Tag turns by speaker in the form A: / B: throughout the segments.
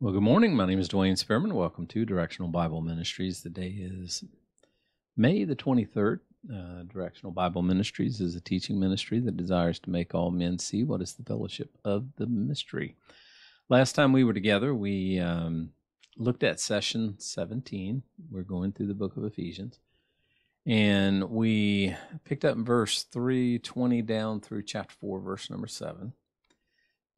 A: Well, good morning. My name is Dwayne Spearman. Welcome to Directional Bible Ministries. The day is May the 23rd. Uh, Directional Bible Ministries is a teaching ministry that desires to make all men see what is the fellowship of the mystery. Last time we were together, we um, looked at session 17. We're going through the book of Ephesians. And we picked up verse 3, 20 down through chapter 4, verse number 7.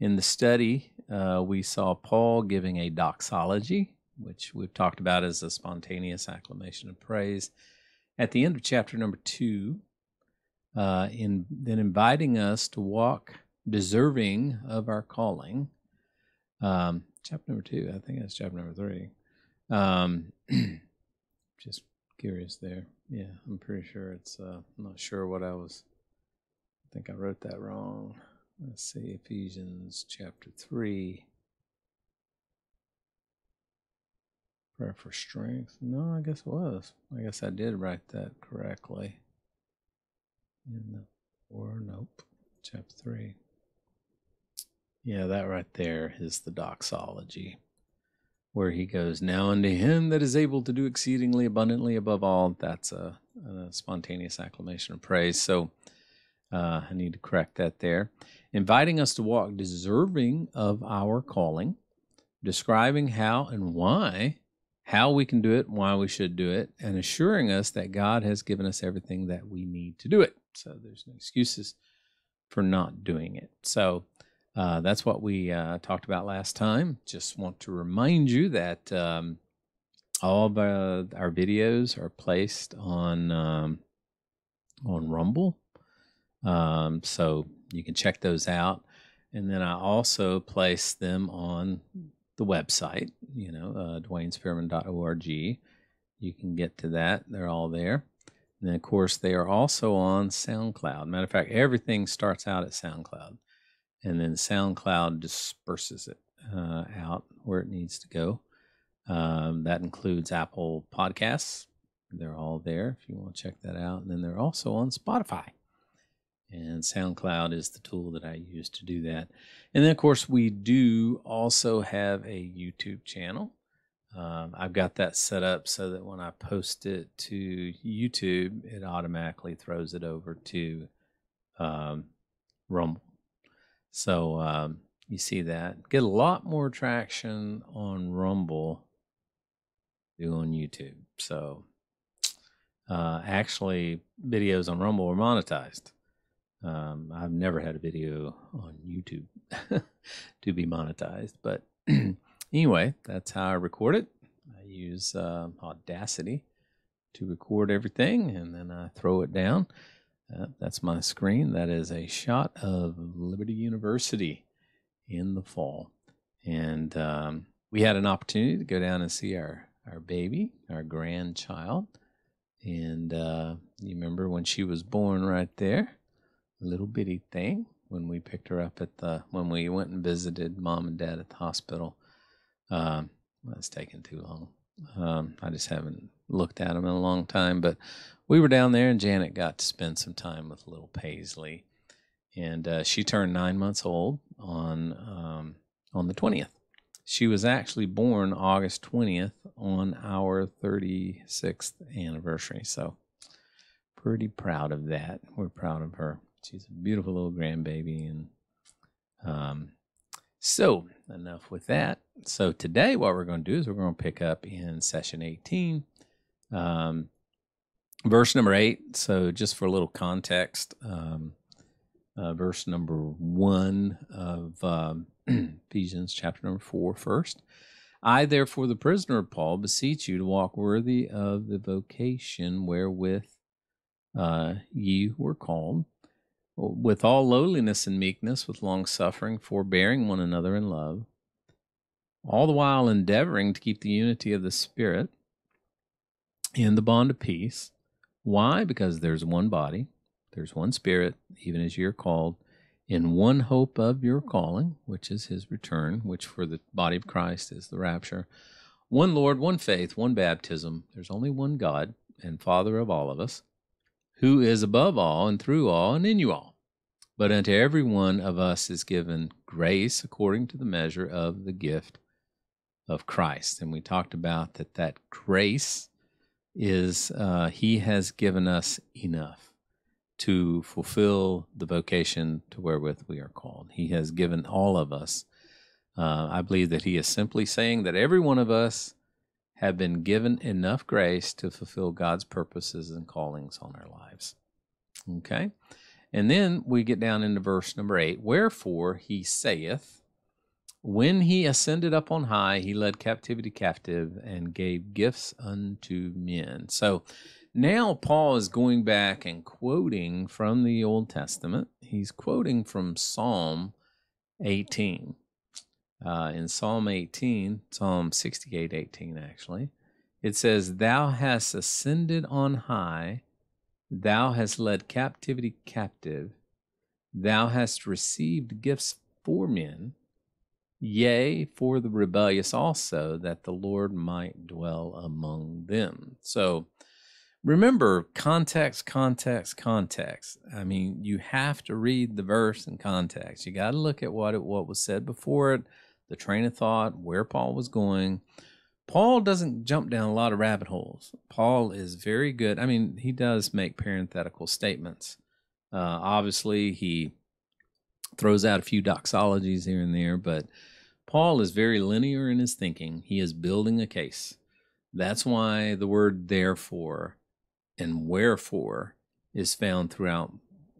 A: In the study, uh, we saw Paul giving a doxology, which we've talked about as a spontaneous acclamation of praise. At the end of chapter number 2, uh, in then inviting us to walk deserving of our calling. Um, chapter number two, I think that's chapter number three. Um, just curious there. Yeah, I'm pretty sure it's. Uh, I'm not sure what I was. I think I wrote that wrong. Let's see, Ephesians chapter 3. Prayer for strength. No, I guess it was. I guess I did write that correctly. In the or nope, chapter 3. Yeah, that right there is the doxology, where he goes, Now unto him that is able to do exceedingly abundantly above all. That's a, a spontaneous acclamation of praise. So uh, I need to correct that there inviting us to walk deserving of our calling, describing how and why, how we can do it, why we should do it, and assuring us that God has given us everything that we need to do it. So there's no excuses for not doing it. So uh, that's what we uh, talked about last time. Just want to remind you that um, all of our, our, videos are placed on um, on Rumble. Um, so you can check those out. And then I also place them on the website, you know, uh, dwaynespearman.org. You can get to that. They're all there. And then, of course, they are also on SoundCloud. Matter of fact, everything starts out at SoundCloud. And then SoundCloud disperses it uh, out where it needs to go. Um, that includes Apple Podcasts. They're all there if you want to check that out. And then they're also on Spotify and SoundCloud is the tool that I use to do that. And then, of course, we do also have a YouTube channel. Um, I've got that set up so that when I post it to YouTube, it automatically throws it over to um, Rumble. So um, you see that. Get a lot more traction on Rumble than on YouTube. So uh, actually, videos on Rumble are monetized. Um, I've never had a video on YouTube to be monetized, but anyway, that's how I record it. I use uh, Audacity to record everything, and then I throw it down. Uh, that's my screen. That is a shot of Liberty University in the fall, and um, we had an opportunity to go down and see our our baby, our grandchild, and uh, you remember when she was born right there little bitty thing when we picked her up at the when we went and visited mom and dad at the hospital. Um, that's taken too long. Um, I just haven't looked at them in a long time, but we were down there, and Janet got to spend some time with little Paisley, and uh, she turned nine months old on um, on the twentieth. She was actually born August twentieth on our thirty sixth anniversary. So, pretty proud of that. We're proud of her she's a beautiful little grandbaby and um so enough with that. So today what we're going to do is we're going to pick up in session 18 um verse number 8 so just for a little context um uh, verse number 1 of um, Ephesians chapter number 4 first. I, therefore, the prisoner of Paul, beseech you to walk worthy of the vocation wherewith uh, ye were called, with all lowliness and meekness, with long suffering, forbearing one another in love, all the while endeavoring to keep the unity of the Spirit in the bond of peace. Why? Because there's one body, there's one Spirit, even as you're called, in one hope of your calling, which is his return, which for the body of Christ is the rapture. One Lord, one faith, one baptism. There's only one God and Father of all of us, who is above all and through all and in you all. But unto every one of us is given grace according to the measure of the gift of Christ. And we talked about that that grace is uh, He has given us enough to fulfill the vocation to wherewith we are called. He has given all of us. Uh, I believe that He is simply saying that every one of us have been given enough grace to fulfill God's purposes and callings on our lives. Okay? And then we get down into verse number eight. Wherefore he saith, When he ascended up on high, he led captivity captive and gave gifts unto men. So now Paul is going back and quoting from the Old Testament. He's quoting from Psalm 18. Uh, in Psalm 18, Psalm 68, 18, actually, it says, Thou hast ascended on high Thou hast led captivity captive. Thou hast received gifts for men, yea, for the rebellious also, that the Lord might dwell among them. So remember context, context, context. I mean, you have to read the verse in context. You got to look at what it, what was said before it, the train of thought, where Paul was going. Paul doesn't jump down a lot of rabbit holes. Paul is very good. I mean, he does make parenthetical statements. Uh, obviously, he throws out a few doxologies here and there, but Paul is very linear in his thinking. He is building a case. That's why the word therefore and wherefore is found throughout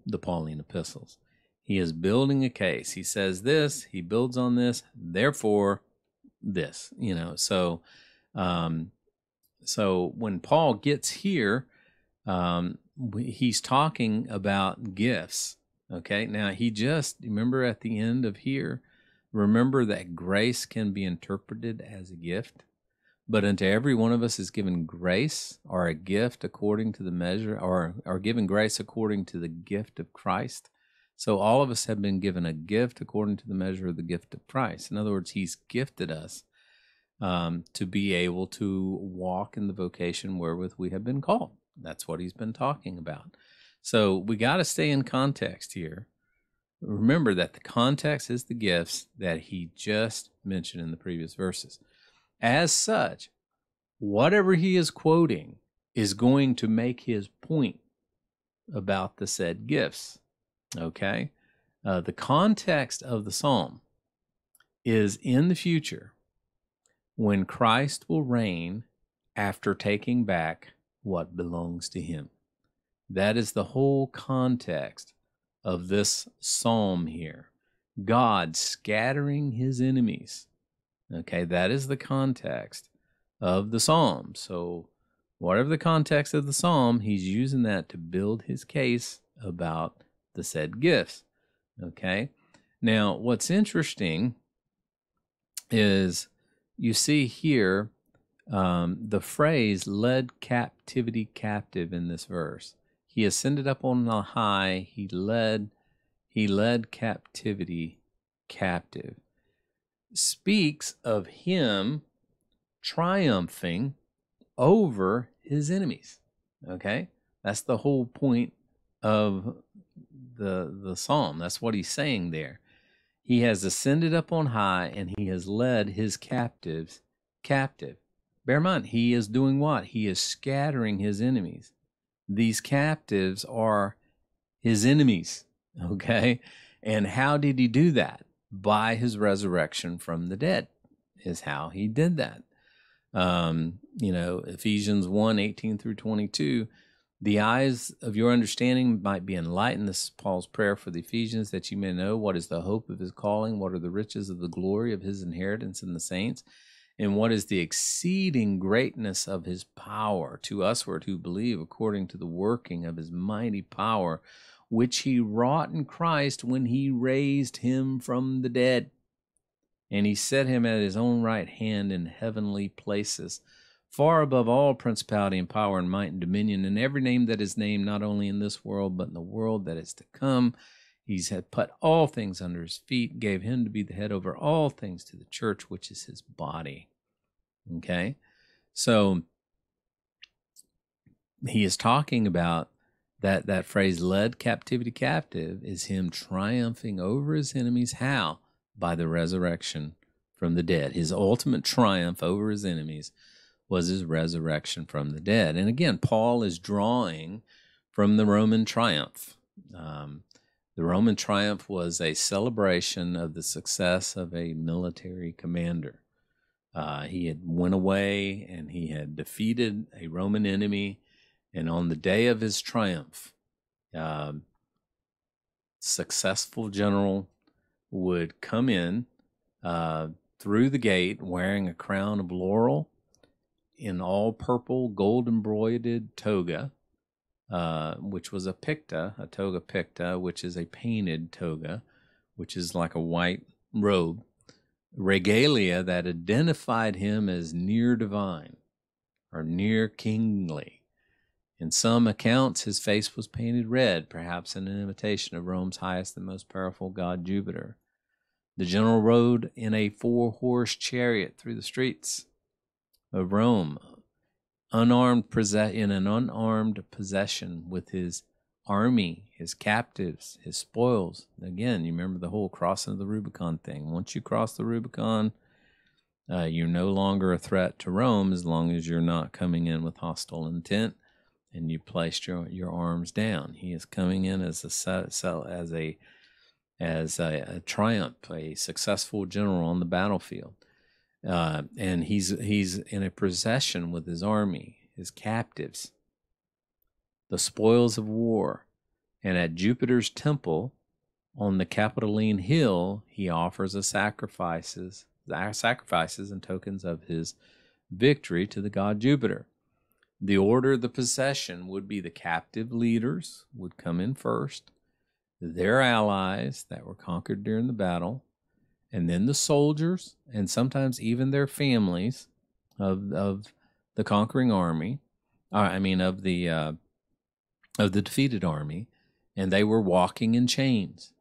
A: the Pauline epistles. He is building a case. He says this, he builds on this, therefore this, you know. So, um, so when Paul gets here, um, he's talking about gifts. Okay, now he just remember at the end of here, remember that grace can be interpreted as a gift, but unto every one of us is given grace or a gift according to the measure, or or given grace according to the gift of Christ. So all of us have been given a gift according to the measure of the gift of Christ. In other words, He's gifted us um, to be able to walk in the vocation wherewith we have been called. That's what He's been talking about. So we got to stay in context here. Remember that the context is the gifts that He just mentioned in the previous verses. As such, whatever He is quoting is going to make His point about the said gifts. Okay? Uh, the context of the psalm is in the future when Christ will reign after taking back what belongs to him. That is the whole context of this psalm here. God scattering his enemies. Okay, that is the context of the psalm. So, whatever the context of the psalm, he's using that to build his case about the said gifts. Okay. Now, what's interesting is you see here um, the phrase led captivity captive in this verse. He ascended up on the high. He led, he led captivity captive. Speaks of him triumphing over his enemies. Okay, that's the whole point of the the psalm. That's what he's saying there. He has ascended up on high and he has led his captives captive. Bear in mind, he is doing what? He is scattering his enemies. These captives are his enemies. Okay. And how did he do that? By his resurrection from the dead, is how he did that. Um, you know, Ephesians 1 18 through 22 the eyes of your understanding might be enlightened. This is Paul's prayer for the Ephesians, that you may know what is the hope of his calling, what are the riches of the glory of his inheritance in the saints, and what is the exceeding greatness of his power to usward who believe, according to the working of his mighty power, which he wrought in Christ when he raised him from the dead. And he set him at his own right hand in heavenly places far above all principality and power and might and dominion, and every name that is named, not only in this world, but in the world that is to come. He's had put all things under his feet, gave him to be the head over all things to the church, which is his body. Okay? So he is talking about that that phrase led captivity captive is him triumphing over his enemies how by the resurrection from the dead. His ultimate triumph over his enemies was his resurrection from the dead. And again, Paul is drawing from the Roman triumph. Um, the Roman triumph was a celebration of the success of a military commander. Uh, he had went away and he had defeated a Roman enemy, and on the day of his triumph, uh, successful general would come in uh, through the gate wearing a crown of laurel in all purple, gold embroidered toga, uh, which was a picta, a toga picta, which is a painted toga, which is like a white robe, regalia that identified him as near divine or near kingly. In some accounts, his face was painted red, perhaps in an imitation of Rome's highest and most powerful god Jupiter. The general rode in a four horse chariot through the streets of Rome, unarmed in an unarmed possession with his army, his captives, his spoils. Again, you remember the whole crossing of the Rubicon thing. Once you cross the Rubicon, uh, you're no longer a threat to Rome as long as you're not coming in with hostile intent and you placed your your arms down. He is coming in as a as a as a, a triumph, a successful general on the battlefield, uh, and he's he's in a procession with his army, his captives, the spoils of war, and at Jupiter's temple on the Capitoline Hill, he offers a sacrifices sacrifices and tokens of his victory to the god Jupiter. The order of the procession would be the captive leaders would come in first, their allies that were conquered during the battle, and then the soldiers, and sometimes even their families of of the conquering army. Uh, I mean, of the uh, of the defeated army, and they were walking in chains,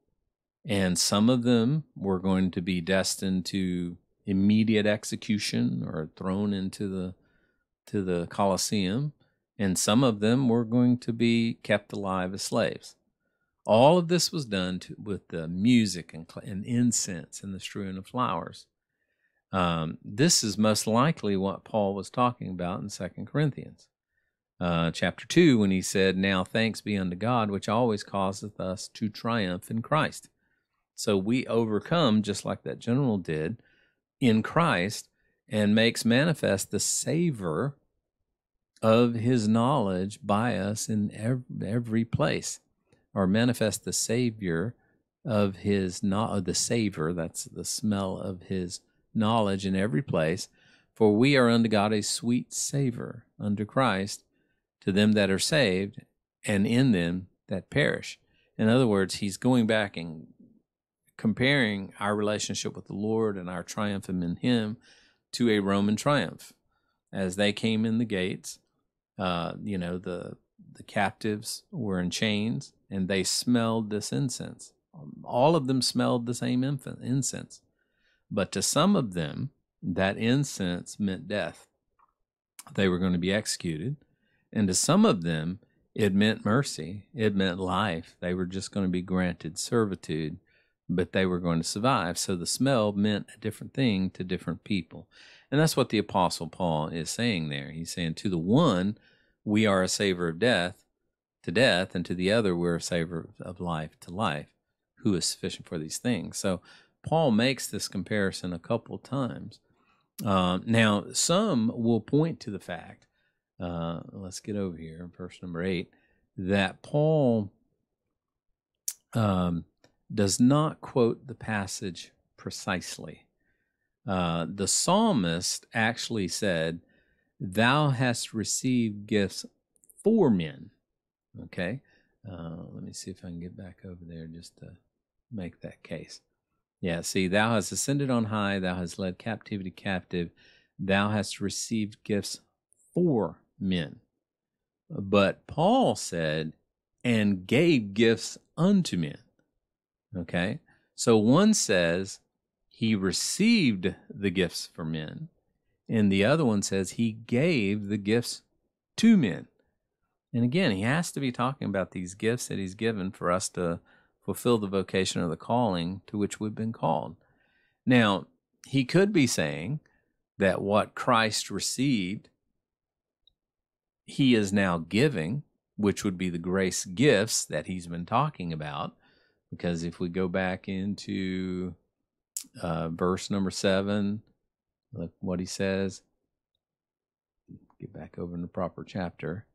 A: and some of them were going to be destined to immediate execution or thrown into the to the Colosseum, and some of them were going to be kept alive as slaves. All of this was done to, with the music and, and, incense and the strewing of flowers. Um, this is most likely what Paul was talking about in Second Corinthians. Uh, chapter 2, when he said, Now thanks be unto God, which always causeth us to triumph in Christ. So we overcome, just like that general did, in Christ, and makes manifest the savor of his knowledge by us in every, every place, or manifest the Savior of his not the savor that's the smell of his knowledge in every place. For we are unto god a sweet savor unto christ to them that are saved and in them that perish. In other words he's going back and comparing our relationship with the lord and our triumph in him to a roman triumph. As they came in the gates uh, you know, the the captives were in chains and they smelled this incense. Um, all of them smelled the same incense. But to some of them, that incense meant death. They were going to be executed. And to some of them, it meant mercy. It meant life. They were just going to be granted servitude, but they were going to survive. So the smell meant a different thing to different people. And that's what the Apostle Paul is saying there. He's saying, to the one, we are a savor of death to death, and to the other, we're a savor of life to life, who is sufficient for these things. So Paul makes this comparison a couple times. Uh, now, some will point to the fact, uh, let's get over here, verse number eight, that Paul um, does not quote the passage precisely. Uh, the psalmist actually said, Thou hast received gifts for men. Okay. Uh, let me see if I can get back over there just to make that case. Yeah, see, thou hast ascended on high, thou hast led captivity captive, thou hast received gifts for men. But Paul said, and gave gifts unto men. Okay, so one says he received the gifts for men, and the other one says he gave the gifts to men. And again, he has to be talking about these gifts that he's given for us to fulfill the vocation or the calling to which we've been called. Now, he could be saying that what Christ received, he is now giving, which would be the grace gifts that he's been talking about. Because if we go back into uh, verse number seven, look what he says. Get back over in the proper chapter.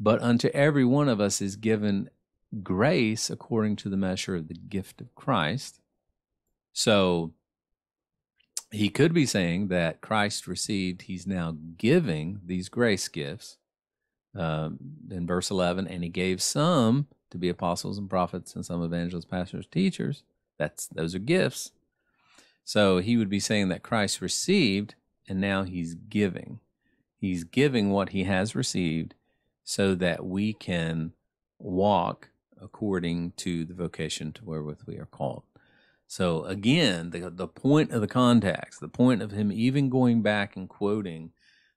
A: But unto every one of us is given grace according to the measure of the gift of Christ. So he could be saying that Christ received, he's now giving these grace gifts. Um, in verse 11, and he gave some to be apostles and prophets and some evangelists, pastors, teachers. That's those are gifts. So he would be saying that Christ received and now he's giving. He's giving what he has received so that we can walk according to the vocation to wherewith we are called. So again, the the point of the context, the point of him even going back and quoting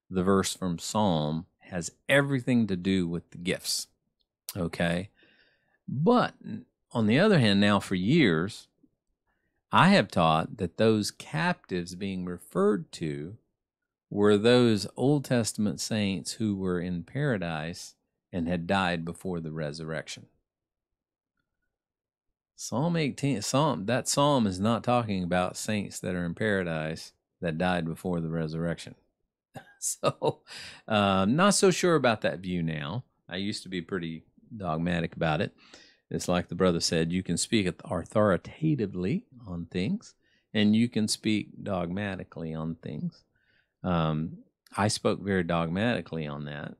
A: the verse from Psalm has everything to do with the gifts. Okay? But on the other hand, now for years, I have taught that those captives being referred to were those Old Testament saints who were in paradise and had died before the resurrection. Psalm 18, Psalm that psalm is not talking about saints that are in paradise that died before the resurrection. so, um, not so sure about that view now. I used to be pretty dogmatic about it. It's like the brother said, you can speak authoritatively on things, and you can speak dogmatically on things. Um, I spoke very dogmatically on that.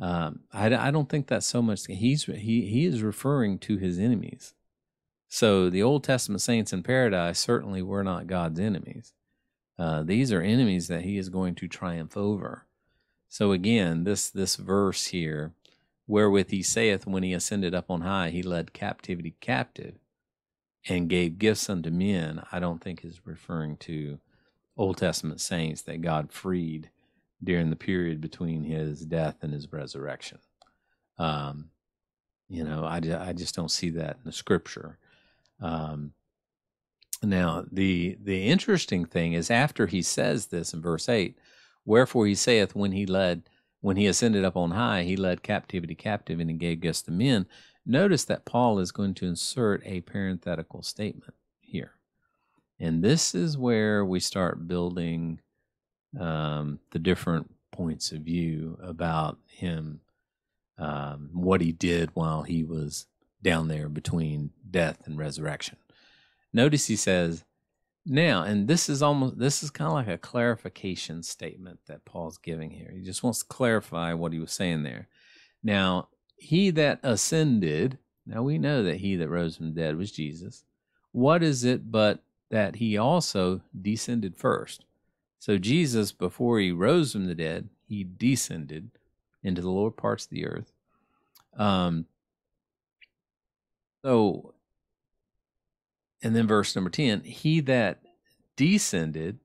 A: Um, I, I don't think that's so much. He's he he is referring to his enemies. So the Old Testament saints in paradise certainly were not God's enemies. Uh, these are enemies that he is going to triumph over. So again, this this verse here, wherewith he saith, when he ascended up on high, he led captivity captive and gave gifts unto men, I don't think is referring to Old Testament saints that God freed during the period between his death and his resurrection. Um, you know, I, I just don't see that in the scripture. Um, now, the the interesting thing is after he says this in verse eight, wherefore he saith, when he led, when he ascended up on high, he led captivity captive and he gave gifts to men. Notice that Paul is going to insert a parenthetical statement and this is where we start building um, the different points of view about him, um, what he did while he was down there between death and resurrection. Notice he says, now, and this is almost this is kind of like a clarification statement that Paul's giving here. He just wants to clarify what he was saying there. Now, he that ascended, now we know that he that rose from the dead was Jesus. What is it but that he also descended first? So Jesus, before he rose from the dead, he descended into the lower parts of the earth. Um, so, and then verse number 10 He that descended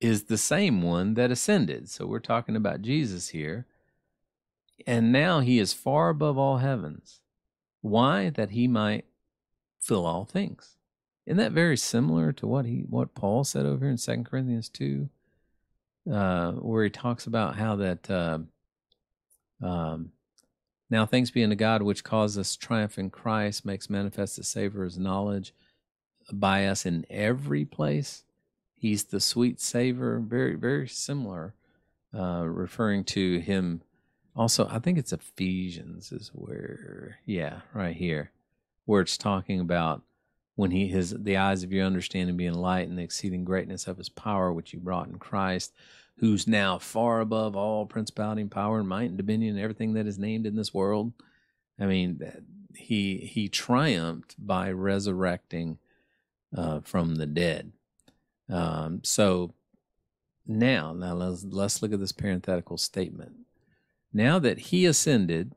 A: is the same one that ascended. So we're talking about Jesus here. And now he is far above all heavens. Why? That he might fill all things. Isn't that very similar to what he what Paul said over here in Second Corinthians 2? Uh, where he talks about how that uh, um, now, thanks be unto God, which causes us triumph in Christ, makes manifest the Savior's knowledge by us in every place. He's the sweet savor, very, very similar, uh, referring to him. Also, I think it's Ephesians, is where, yeah, right here, where it's talking about when he his the eyes of your understanding be enlightened, the exceeding greatness of his power which he brought in Christ who's now far above all principality and power and might and dominion and everything that is named in this world. I mean, he he triumphed by resurrecting uh, from the dead. Um, so now, now let's let's look at this parenthetical statement. Now that he ascended,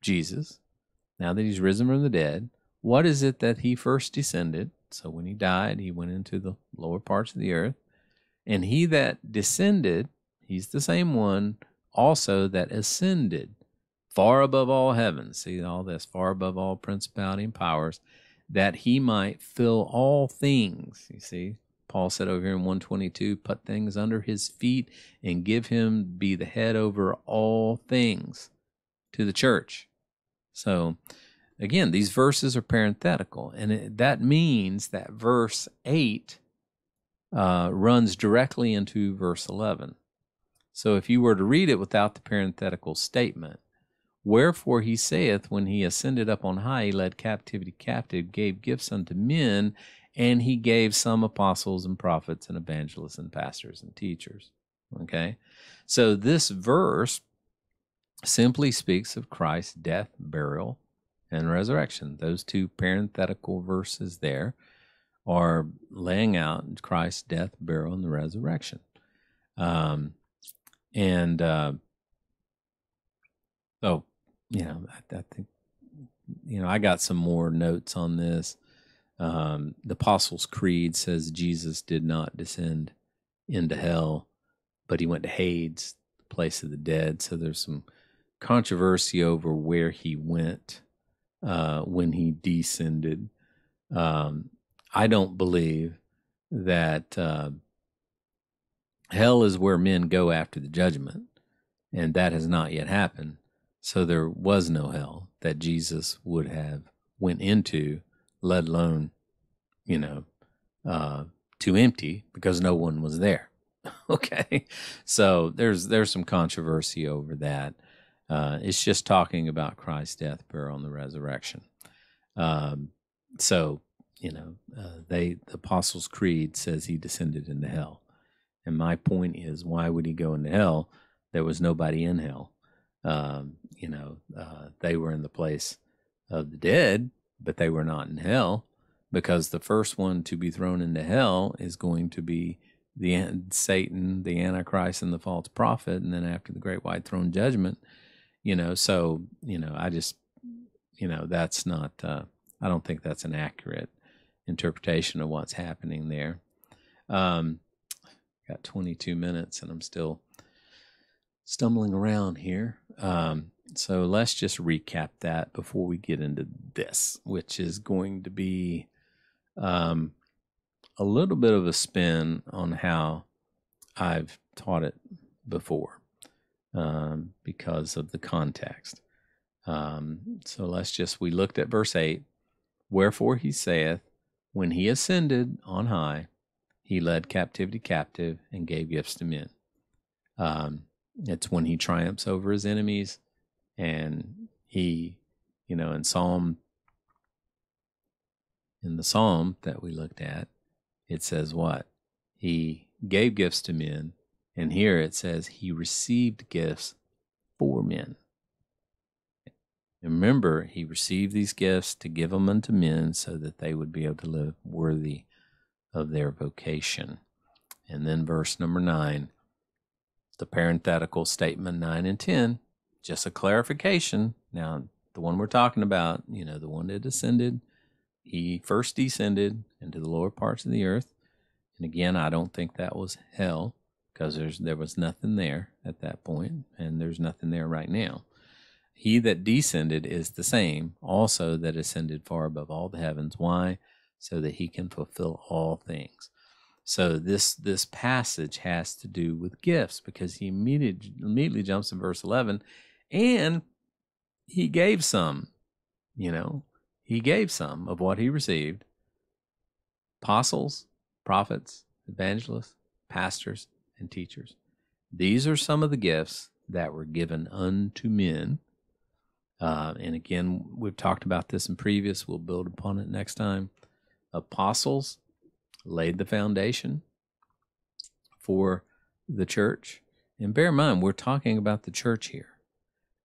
A: Jesus, now that he's risen from the dead, what is it that he first descended? So when he died, he went into the lower parts of the earth. And he that descended, he's the same one also that ascended far above all heavens. See all this, far above all principality and powers, that he might fill all things. You see, Paul said over here in 122, put things under his feet and give him be the head over all things to the church. So, again, these verses are parenthetical, and it, that means that verse 8 uh, runs directly into verse 11. So, if you were to read it without the parenthetical statement, Wherefore he saith, When he ascended up on high, he led captivity captive, gave gifts unto men, and he gave some apostles and prophets and evangelists and pastors and teachers. Okay? So this verse simply speaks of Christ's death, burial, and resurrection. Those two parenthetical verses there are laying out Christ's death, burial, and the resurrection. Um, and uh, so, you know, I, I, think, you know, I got some more notes on this. Um, the Apostles' Creed says Jesus did not descend into hell, but he went to Hades, the place of the dead. So there's some controversy over where he went uh, when he descended. Um, I don't believe that uh, hell is where men go after the judgment, and that has not yet happened. So there was no hell that Jesus would have went into, let alone, you know, uh, empty because no one was there. okay, so there's there's some controversy over that. Uh, it's just talking about Christ's death, burial, and the resurrection. Um, so you know, uh, they the Apostles' Creed says he descended into hell, and my point is, why would he go into hell? There was nobody in hell. Um, you know, uh, they were in the place of the dead, but they were not in hell, because the first one to be thrown into hell is going to be the Satan, the Antichrist, and the false prophet, and then after the great white throne judgment, you know. So you know, I just, you know, that's not. Uh, I don't think that's an accurate interpretation of what's happening there. Um, got 22 minutes, and I'm still stumbling around here. Um, so let's just recap that before we get into this, which is going to be um, a little bit of a spin on how I've taught it before um, because of the context. Um, so let's just, we looked at verse 8 Wherefore he saith, When he ascended on high, he led captivity captive and gave gifts to men. Um, it's when he triumphs over his enemies and he, you know, in Psalm, in the Psalm that we looked at, it says what? He gave gifts to men. And here it says he received gifts for men. Remember, he received these gifts to give them unto men so that they would be able to live worthy of their vocation. And then verse number nine, the parenthetical statement nine and 10, just a clarification. Now, the one we're talking about, you know, the one that descended, he first descended into the lower parts of the earth. And again, I don't think that was hell because there's there was nothing there at that point, and there's nothing there right now. He that descended is the same, also that ascended far above all the heavens. Why? So that he can fulfill all things. So this this passage has to do with gifts because he immediately immediately jumps in verse eleven, and he gave some, you know, he gave some of what he received. Apostles, prophets, evangelists, pastors, and teachers. These are some of the gifts that were given unto men uh, and again, we've talked about this in previous. We'll build upon it next time. Apostles laid the foundation for the church. And bear in mind, we're talking about the church here.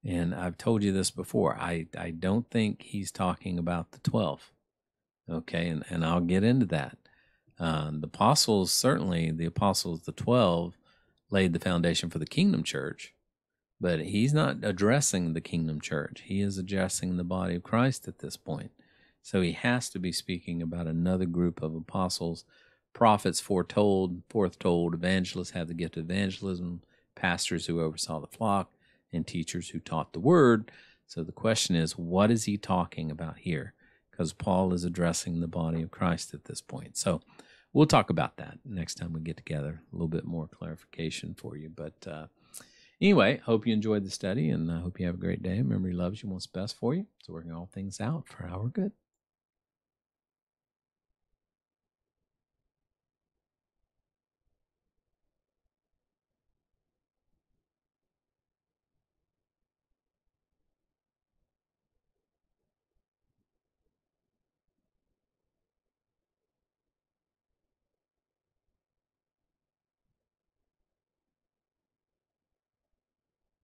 A: And I've told you this before. I, I don't think he's talking about the 12. Okay. And, and I'll get into that. Uh, the apostles, certainly the apostles, the 12, laid the foundation for the kingdom church. But he's not addressing the kingdom church. He is addressing the body of Christ at this point. So he has to be speaking about another group of apostles, prophets foretold, foretold, evangelists have the gift of evangelism, pastors who oversaw the flock, and teachers who taught the word. So the question is, what is he talking about here? Because Paul is addressing the body of Christ at this point. So we'll talk about that next time we get together. A little bit more clarification for you. But uh, anyway, hope you enjoyed the study and I hope you have a great day. Remember, He loves you, wants best for you. It's working all things out for our good.